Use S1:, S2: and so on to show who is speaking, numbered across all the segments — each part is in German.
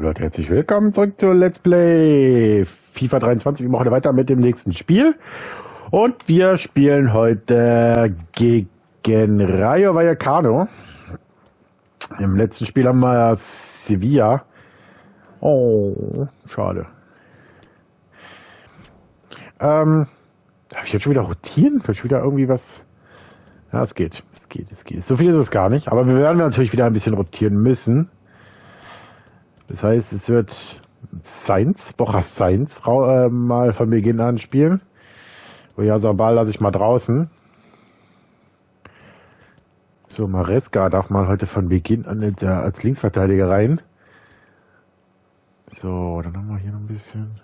S1: Leute, herzlich willkommen zurück zu Let's Play FIFA 23. Wir machen weiter mit dem nächsten Spiel. Und wir spielen heute gegen Rayo Vallecano. Im letzten Spiel haben wir Sevilla. Oh, schade. Ähm, darf ich jetzt schon wieder rotieren? Vielleicht wieder irgendwie was... Ja, es geht, es geht, es geht. So viel ist es gar nicht, aber wir werden natürlich wieder ein bisschen rotieren müssen. Das heißt, es wird Sainz, Bochas Sainz äh, mal von Beginn an spielen. Ball lasse ich mal draußen. So, Maresca darf mal heute von Beginn an als Linksverteidiger rein. So, dann haben wir hier noch ein bisschen.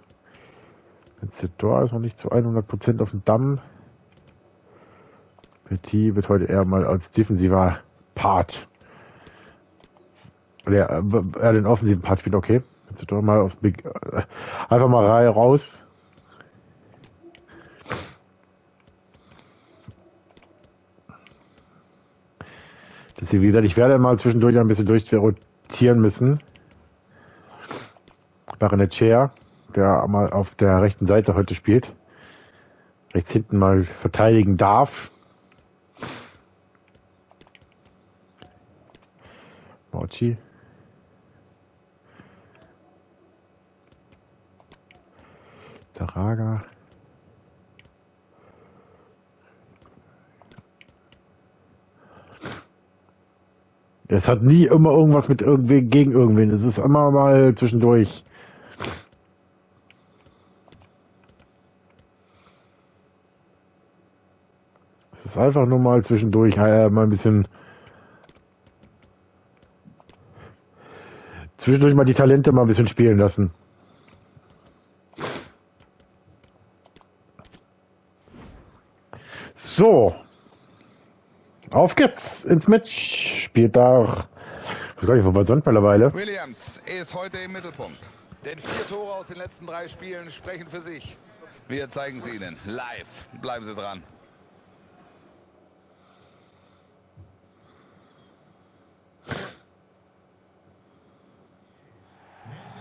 S1: Tor ist noch nicht zu 100% auf dem Damm. Petit wird heute eher mal als defensiver Part der, äh, den offensiven Part spielt, okay. Jetzt doch mal aus Big, äh, einfach mal raus. Das hier, wie gesagt, ich werde mal zwischendurch ein bisschen durchrotieren müssen. Chair, der mal auf der rechten Seite heute spielt. Rechts hinten mal verteidigen darf. Mochi. Taraga. Es hat nie immer irgendwas mit irgendwen gegen irgendwen. Es ist immer mal zwischendurch. Es ist einfach nur mal zwischendurch äh, mal ein bisschen. Zwischendurch mal die Talente mal ein bisschen spielen lassen. So. Auf geht's ins Match. Spielt da. Ich weiß gar nicht, wo wir sind mittlerweile.
S2: Williams ist heute im Mittelpunkt. Denn vier Tore aus den letzten drei Spielen sprechen für sich. Wir zeigen sie Ihnen live. Bleiben Sie dran.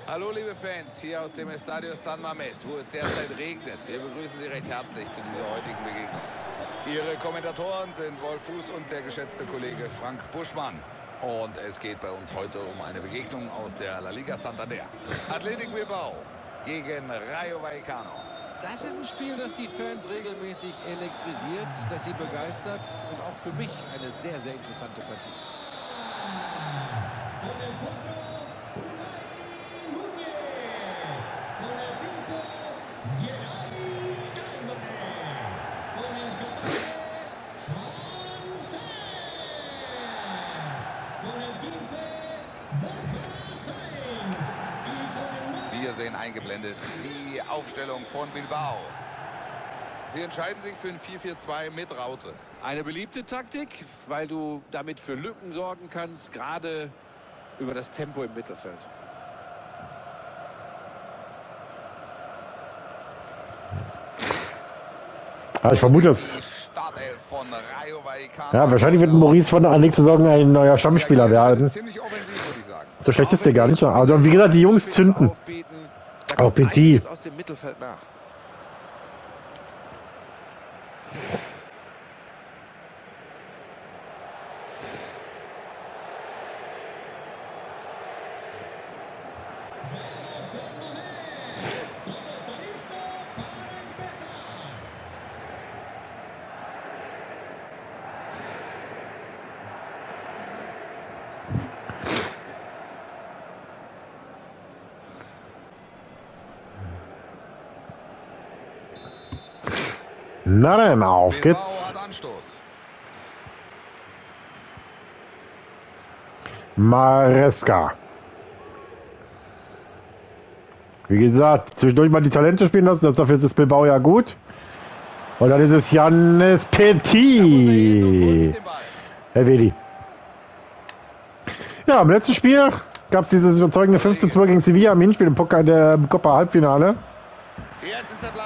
S2: Hallo liebe Fans, hier aus dem Estadio San Mames, wo es derzeit regnet. Wir begrüßen Sie recht herzlich zu dieser heutigen Begegnung. Ihre Kommentatoren sind Wolf Fuß und der geschätzte Kollege Frank Buschmann. Und es geht bei uns heute um eine Begegnung aus der La Liga Santander. Athletic Bilbao gegen Rayo Vallecano.
S3: Das ist ein Spiel, das die Fans regelmäßig elektrisiert, das sie begeistert und auch für mich eine sehr, sehr interessante Partie.
S2: Sehen eingeblendet die Aufstellung von Bilbao. Sie entscheiden sich für ein 4-4-2 mit Raute.
S3: Eine beliebte Taktik, weil du damit für Lücken sorgen kannst, gerade über das Tempo im Mittelfeld.
S1: Ja, ich vermute es. Ja, wahrscheinlich wird Maurice von der nächsten Saison ein neuer Stammspieler werden. So schlecht ist der gar nicht. Also wie gesagt, die Jungs zünden. Auch Petit. Aus dem Mittelfeld nach. Na dann, auf geht's. Mareska. Wie gesagt, zwischendurch mal die Talente spielen lassen, dafür ist das Bilbao ja gut. Und dann ist es Janis Petit. Herr Wedi. Ja, im letzten Spiel gab es dieses überzeugende 15 2 gegen Sevilla im Hinspiel im Pokal der Copa Halbfinale. Jetzt ist da.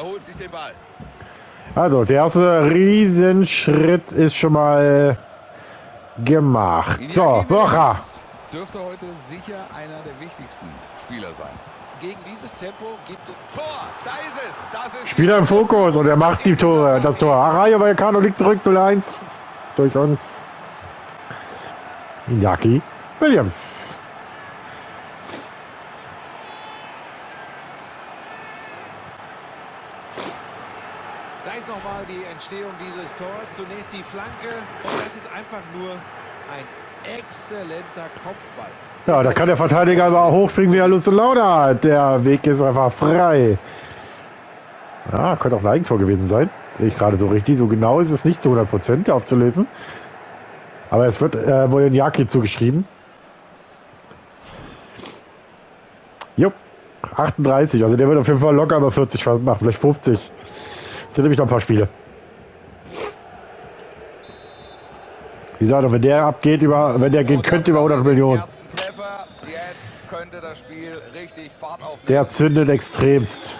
S1: Er holt sich den Ball. Also, der erste Riesenschritt ist schon mal gemacht. So, Bocha.
S2: Dürfte heute sicher einer der wichtigsten Spieler sein.
S3: Gegen dieses Tempo gibt es...
S2: Tor, da ist es. Das ist
S1: Spieler im Fokus und er macht die Tore. Das Tor. Arayo Vallecano liegt zurück 0-1 durch uns. Iñaki Williams.
S3: Da ist nochmal die Entstehung dieses Tors. Zunächst die Flanke und das ist einfach nur ein exzellenter Kopfball.
S1: Ja, da kann der Verteidiger aber auch hochspringen, wie er Lust und Laune hat. Der Weg ist einfach frei. Ja, könnte auch ein Eigentor gewesen sein. Sehe ich gerade so richtig. So genau ist es nicht zu 100% aufzulösen. Aber es wird äh, Yaki zugeschrieben. Jupp, 38. Also der wird auf jeden Fall locker über 40 fast machen, vielleicht 50. Es sind nämlich noch ein paar Spiele. Wie gesagt, wenn der abgeht über, wenn der gehen könnte über 100 Millionen. Der zündet extremst.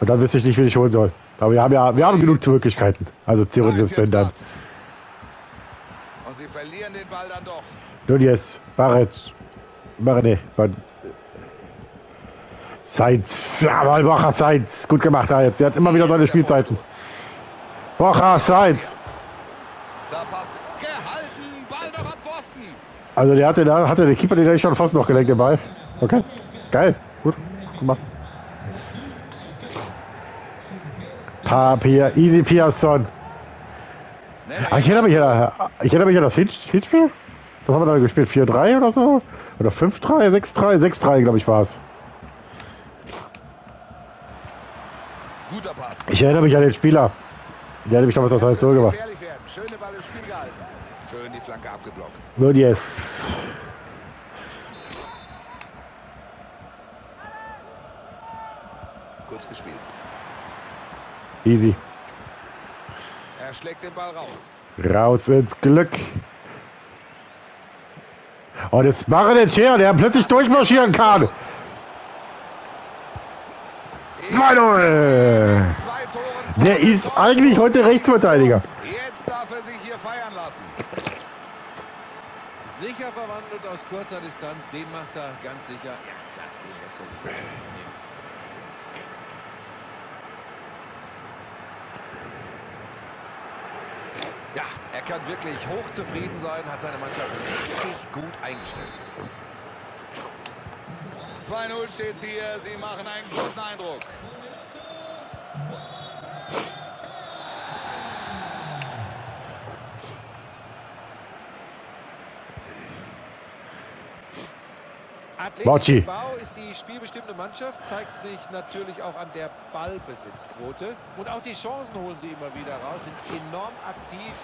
S1: Und dann wüsste ich nicht, wie ich holen soll. Aber wir haben ja, wir haben genug Möglichkeiten. Also theoretisch wenn dann.
S2: Und sie verlieren den Ball dann doch.
S1: Nun jetzt, Barret. Barret, Barret. Seitz, aber Bocha Seitz. Gut gemacht, da jetzt. Er hat immer wieder seine Spielzeiten. Bocha Seitz.
S2: Da passt gehalten, Ball noch am Pfosten.
S1: Also der hatte da, hatte der Keeper den schon fast noch gelenkt, den Ball. Okay. Geil. Gut. Gemacht. Papier, Easy Pierson. Ah, ich erinnere mich an, ich erinnere mich an das Hin- Hinspiel. Was haben wir da gespielt? 4-3 oder so? Oder 5-3, 6-3? 6-3, glaube ich, war es. Ich erinnere mich an den Spieler. Der hat mich damals das heißt so gemacht.
S2: gefährlich werden. Schöne Ball im Spiel gehalten. Schön die Flanke abgeblockt.
S1: Nun yes.
S2: Kurz gespielt.
S1: Easy.
S2: Er schlägt den Ball raus.
S1: Raus ins Glück. Mache den Scher, der plötzlich durchmarschieren kann. 2-0.
S2: Zwei Toren.
S1: Der ist eigentlich heute Rechtsverteidiger.
S2: Jetzt darf er sich hier feiern lassen.
S3: Sicher verwandelt aus kurzer Distanz. Den macht er ganz sicher. Ja, klar, den lässt er sich.
S2: Ja, er kann wirklich hochzufrieden sein, hat seine Mannschaft richtig gut eingestellt. 2-0 steht hier. Sie machen einen guten Eindruck.
S1: Bocci.
S3: Bau ist die spielbestimmte Mannschaft, zeigt sich natürlich auch an der Ballbesitzquote. Und auch die Chancen holen sie immer wieder raus, sind enorm aktiv.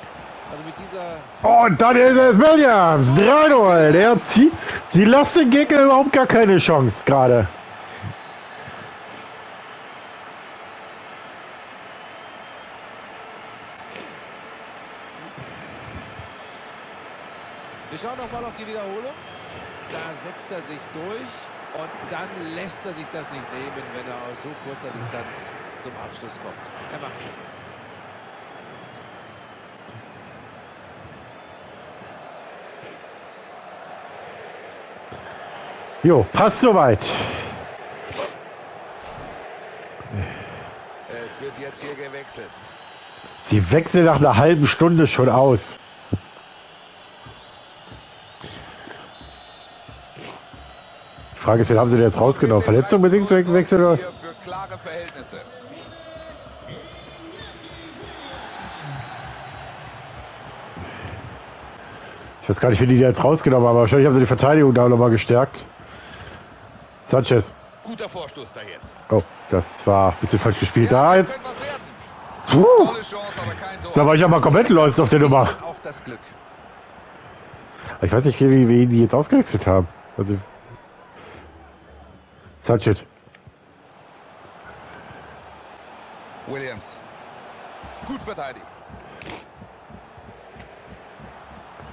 S3: Also mit dieser
S1: Und dann ist es Williams. 3-0. Der zieht. Sie lassen den Gegner überhaupt gar keine Chance gerade.
S3: Wir schauen noch mal auf die Wiederholung. Da setzt er sich durch und dann lässt er sich das nicht nehmen, wenn er aus so kurzer Distanz zum Abschluss kommt. Er macht ihn.
S1: Jo, passt soweit.
S2: Es wird jetzt hier gewechselt.
S1: Sie wechseln nach einer halben Stunde schon aus. Frage ist, wen haben sie denn jetzt rausgenommen? Verletzung bedingt wechseln oder? Ich weiß gar nicht, wie die jetzt rausgenommen haben, aber wahrscheinlich haben sie die Verteidigung da nochmal gestärkt. Sanchez.
S2: Guter Vorstoß da jetzt.
S1: Oh, das war ein bisschen falsch gespielt. Da jetzt. Puh, da war ich aber komplett lost auf der Nummer. Ich weiß nicht, wie, wie die jetzt ausgewechselt haben. Also. Sanchez.
S2: Williams. Gut verteidigt.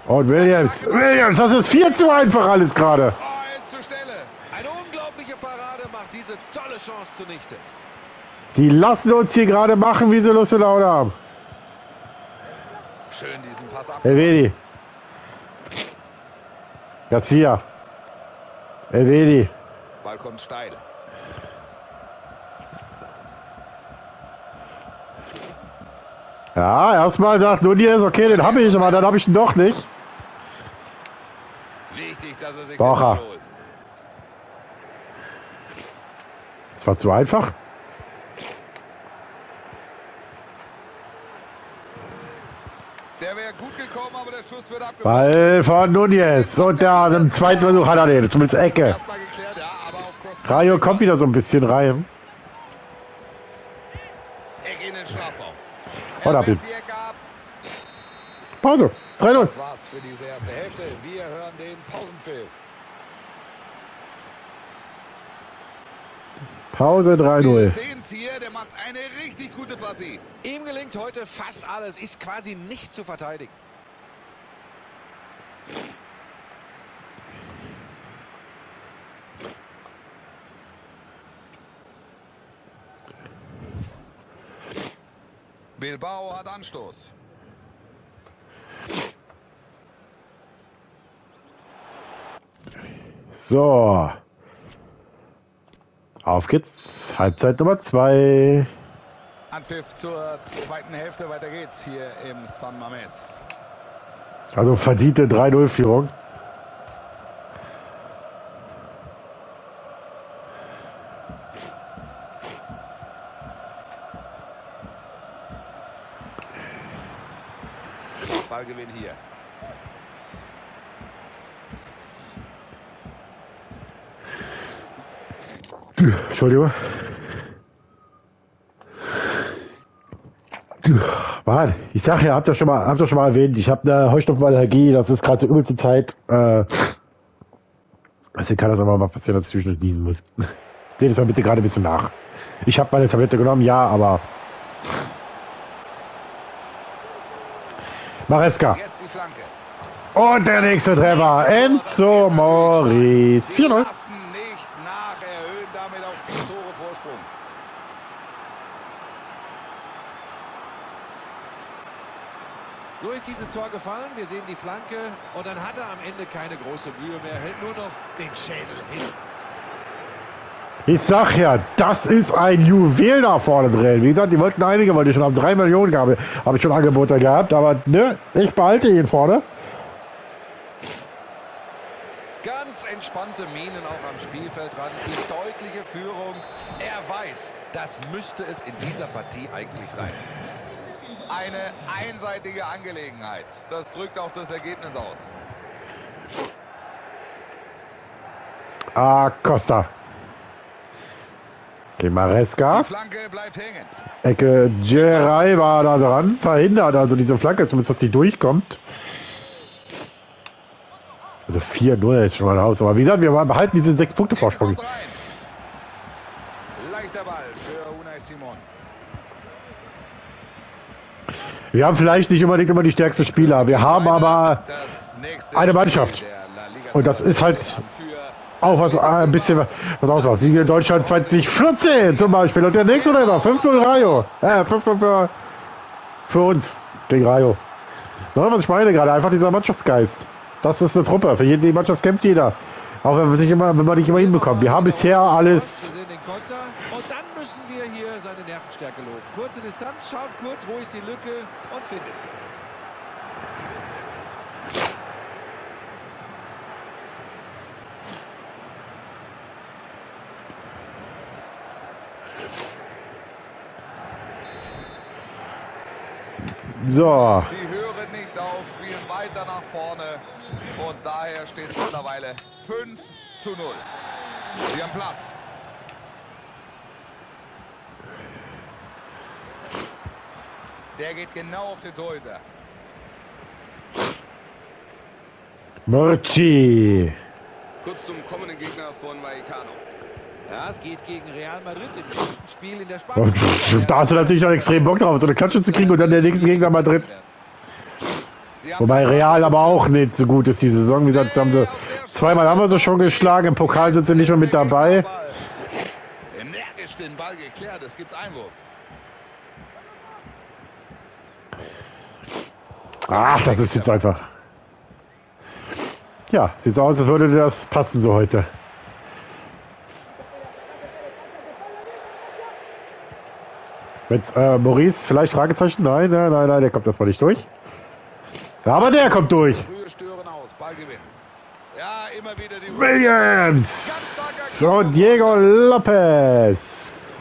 S1: Und Williams. Williams, das ist viel zu einfach alles gerade.
S2: Oh, ist zur Stelle.
S3: Eine unglaubliche Parade macht diese tolle Chance zunichte.
S1: Die lassen uns hier gerade machen, wie sie Lust und Laune haben.
S2: Schön diesen Pass ab.
S1: Herr Wedi. Garcia. Elvedi.
S2: Ball kommt steil.
S1: Ja, erstmal sagt Nunez, okay, den habe ich, aber dann habe ich ihn doch nicht.
S2: Wichtig, dass er sich Ball holt.
S1: Das war zu einfach.
S2: Der wäre gut gekommen, aber der Schuss wird abgebrochen.
S1: Ball von Nunez. Und der im zweiten Versuch hat er den, zumindest Ecke.
S2: Erstmal geklärt, ja, aber auf Kosten.
S1: Rayo kommt wieder so ein bisschen rein.
S2: Ecke in den Strafraum.
S1: Und
S2: Er
S1: ab
S2: ab.
S1: Pause. 3-0.
S2: Das war's für diese erste Hälfte. Wir hören den Pausenpfiff.
S1: Pause
S2: Wir
S1: 3-0.
S2: sehen's hier, der macht eine richtig gute Partie.
S3: Ihm gelingt heute fast alles, ist quasi nicht zu verteidigen.
S2: Bilbao hat Anstoß.
S1: So. Auf geht's. Halbzeit Nummer 2.
S2: Anpfiff zur zweiten Hälfte. Weiter geht's hier im San Mames.
S1: Also verdiente 3-0-Führung.
S2: Ballgewinn hier.
S1: Entschuldigung. Mann, ich sag ja, habt ihr schon mal, habt ihr schon mal erwähnt, ich habe eine Heuschnupfenallergie, das ist gerade die übelste Zeit. Äh, deswegen kann das aber mal passieren, dass ich zwischendurch niesen muss. Seht es mal bitte gerade ein bisschen nach. Ich habe meine Tablette genommen, ja, aber. Mareska. Und der nächste Treffer. Enzo Morris. 4-0.
S2: Sie lassen nicht nach, erhöhen damit auf vier Tore Vorsprung.
S3: So ist dieses Tor gefallen. Wir sehen die Flanke und dann hat er am Ende keine große Mühe mehr. Hält nur noch den Schädel hin.
S1: Ich sag ja, das ist ein Juwel da vorne drin. Wie gesagt, die wollten einige, weil die schon auf 3 Millionen habe, habe ich schon Angebote gehabt, aber ne, ich behalte ihn vorne.
S3: Ganz entspannte Minen auch am Spielfeldrand. Die deutliche Führung. Er weiß, das müsste es in dieser Partie eigentlich sein.
S2: Eine einseitige Angelegenheit. Das drückt auch das Ergebnis aus.
S1: Ah, Costa.
S2: Die Flanke bleibt hängen.
S1: Ecke Geray war da dran, verhindert also diese Flanke, zumindest dass die durchkommt. Also 4-0 ist schon mal raus. Aber wie gesagt, wir behalten diesen 6 Punkte Vorsprung.
S2: Kommt rein. Leichter Ball für Unai Simon.
S1: Wir haben vielleicht nicht unbedingt immer die stärksten Spieler. Wir haben aber eine Mannschaft. Und das ist halt auch was äh, ein bisschen was ausmacht. Siege in Deutschland 2014 zum Beispiel. Und der nächste Treffer, 5-0 Rayo. Äh, 5-0 für, für uns gegen Rayo. Na, was ich meine gerade, einfach dieser Mannschaftsgeist. Das ist eine Truppe. Für jede Mannschaft kämpft jeder. Auch wenn man sich immer, wenn man nicht immer hinbekommt. Wir haben bisher alles.
S3: Und dann müssen wir hier seine Nervenstärke loben. Kurze Distanz, schaut kurz, wo ist die Lücke und findet sie.
S1: So.
S2: Sie hören nicht auf, spielen weiter nach vorne und daher steht es mittlerweile 5 zu 0. Sie haben Platz. Der geht genau auf den Torhüter.
S1: Murci.
S4: Kurz zum kommenden Gegner von Vallecano.
S3: Ja, es geht gegen Real Madrid im nächsten Spiel in der
S1: Und
S3: Spanischen.
S1: Da hast du natürlich noch extrem Bock drauf, so eine Klatsche zu kriegen und dann der nächste Gegner Madrid. Wobei Real aber auch nicht so gut ist diese Saison. Wie gesagt, haben sie zweimal haben wir sie schon geschlagen. Im Pokal sind sie nicht mehr mit dabei.
S2: Energisch den Ball geklärt, es gibt Einwurf.
S1: Ach, das ist jetzt einfach. Ja, sieht so aus, als würde das passen so heute. Mit äh, Maurice, vielleicht Fragezeichen? Nein, nein, nein, nein, der kommt erstmal nicht durch. Aber der kommt durch. Williams und Diego Lopez.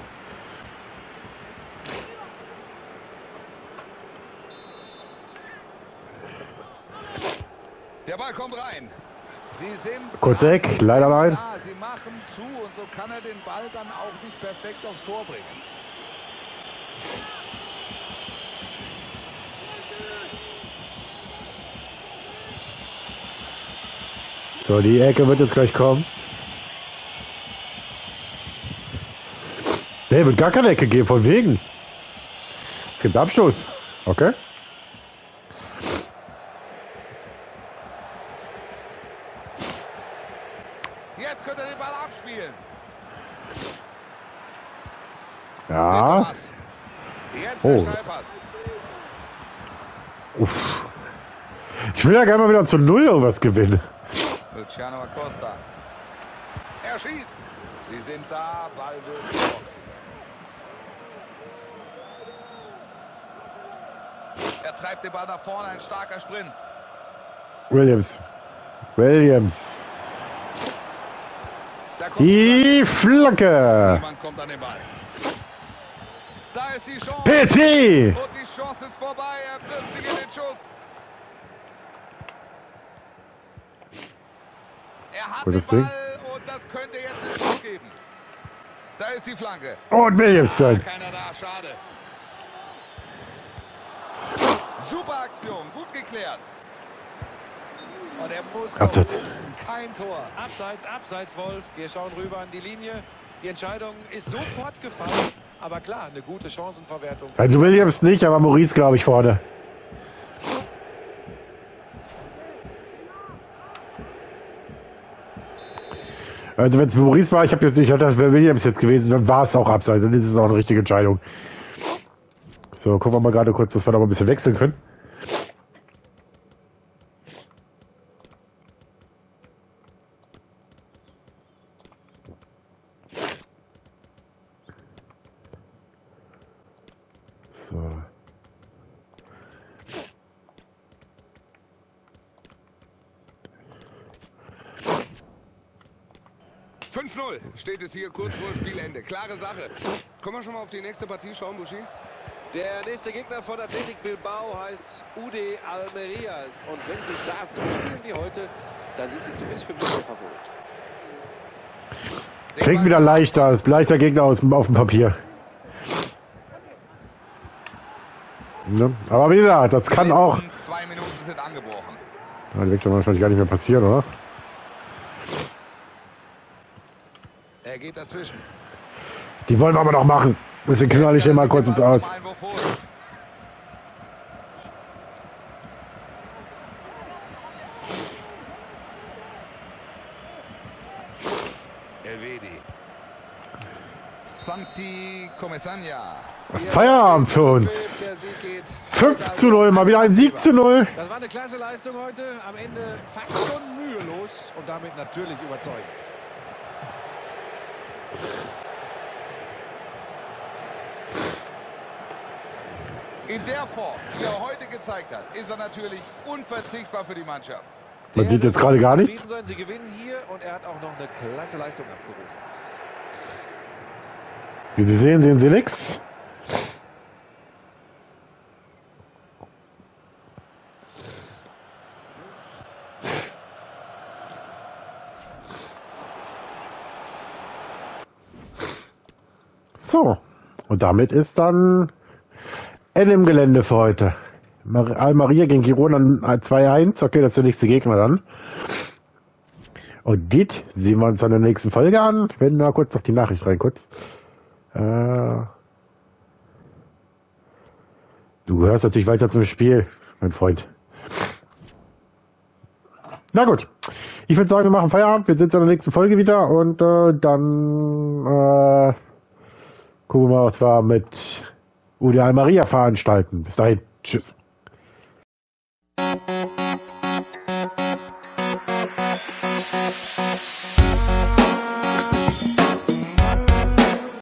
S2: Der Ball kommt rein. Sie sind
S1: Kurz weg, leider nein.
S2: Ja, sie machen zu und so kann er den Ball dann auch nicht perfekt aufs Tor bringen.
S1: So, die Ecke wird jetzt gleich kommen. Nee, wird gar keine Ecke geben, von wegen. Es gibt Abstoß. Okay.
S2: Jetzt könnte er den Ball abspielen.
S1: Ja. Oh. Uff. Ich will ja gerne mal wieder zu Null irgendwas gewinnen.
S2: Schießt. Sie sind da, Ball wird geblockt. Er treibt den Ball nach vorne, ein starker Sprint.
S1: Williams. Williams. Die Flanke.
S2: Da ist die Chance.
S1: PT.
S2: Und die Chance ist vorbei. Er wirft sich in den Schuss. Er hat
S1: Gutes
S2: den
S1: Ding.
S2: Ball und das könnte jetzt einen Schuss geben. Da ist die Flanke.
S1: Und Williamson.
S2: Keiner da, schade. Super Aktion, gut geklärt.
S3: Und er muss
S1: Abseits.
S3: Kein Tor. Abseits, abseits, Wolf. Wir schauen rüber an die Linie. Die Entscheidung ist sofort gefallen. Aber klar, eine gute Chancenverwertung.
S1: Also Williams nicht, aber Maurice, glaube ich, vorne. Also wenn es Maurice war, ich habe jetzt nicht gedacht, das wäre Williams jetzt gewesen, dann war es auch abseits. Dann ist es auch eine richtige Entscheidung. So, gucken wir mal gerade kurz, dass wir da mal ein bisschen wechseln können. So.
S4: 5-0 steht es hier kurz vor Spielende. Klare Sache. Können wir schon mal auf die nächste Partie schauen, Buschi?
S3: Der nächste Gegner von Athletic Bilbao heißt UD Almeria. Und wenn sie da so spielen wie heute, dann sind sie zumindest für mich Favorit.
S1: Klingt wieder leichter, ist leichter Gegner aus, auf dem Papier. Ne? Aber wie gesagt, das kann auch.
S2: Zwei Minuten sind angebrochen.
S1: Wechsel wird wahrscheinlich gar nicht mehr passieren, oder?
S2: Er geht dazwischen.
S1: Die wollen wir aber noch machen. Deswegen knall ich den mal kurz ins Aus.
S2: Elvedi. Santi Comesania.
S1: Feierabend für uns.
S3: Der Sieg geht
S1: 5 zu 0, mal wieder ein Sieg zu 0.
S3: Das war eine klasse Leistung heute. Am Ende fast schon mühelos und damit natürlich überzeugend.
S2: In der Form, die er heute gezeigt hat, ist er natürlich unverzichtbar für die Mannschaft.
S1: Man
S3: Der
S1: sieht jetzt gerade gar nichts.
S3: Sie gewinnen hier und er hat auch noch eine klasse Leistung abgerufen.
S1: Wie Sie sehen, sehen Sie nichts. So, und damit ist dann Ende im Gelände für heute. Mar Almaria gegen Girona 2-1. Okay, das ist der nächste Gegner dann. Und dit sehen wir uns dann in der nächsten Folge an. Wenn mal kurz noch die Nachricht rein, kurz. Äh, du gehörst natürlich weiter zum Spiel, mein Freund. Na gut. Ich würde sagen, wir machen Feierabend. Wir sehen uns in der nächsten Folge wieder und äh, dann äh, gucken wir mal, was wir mit Udi Almaria veranstalten. Bis dahin. Tschüss.